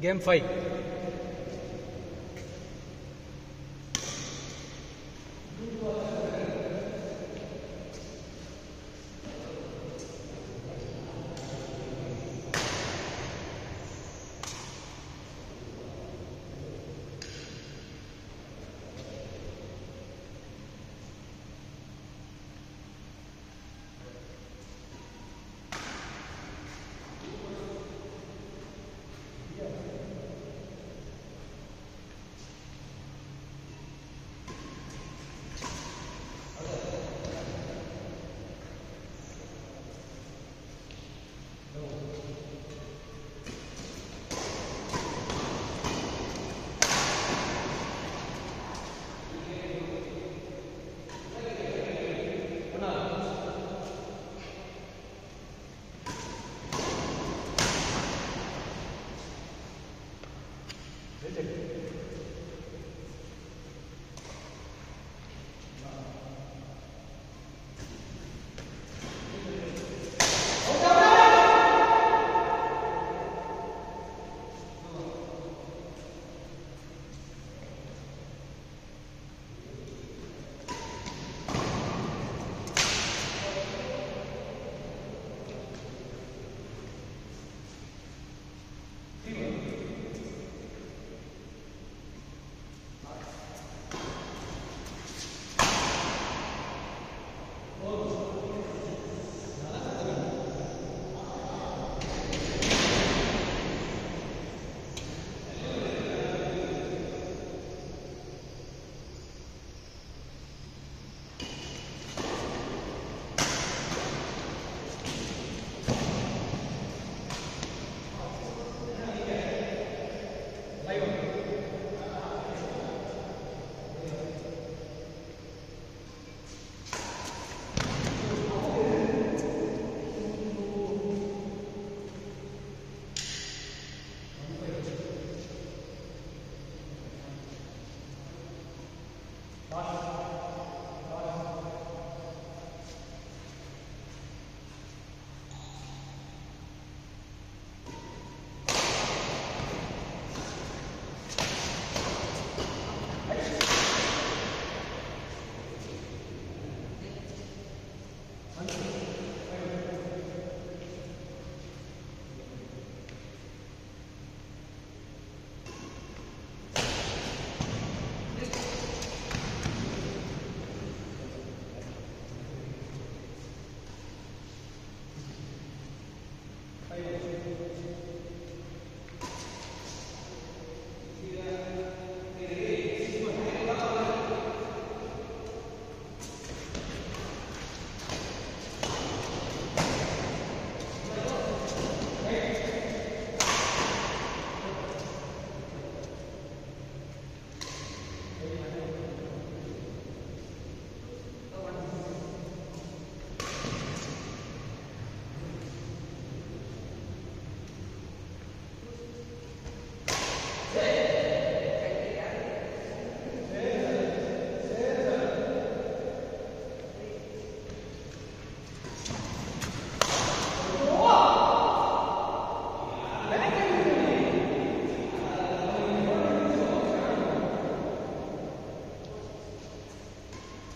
Game 5. Bye.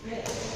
Yeah.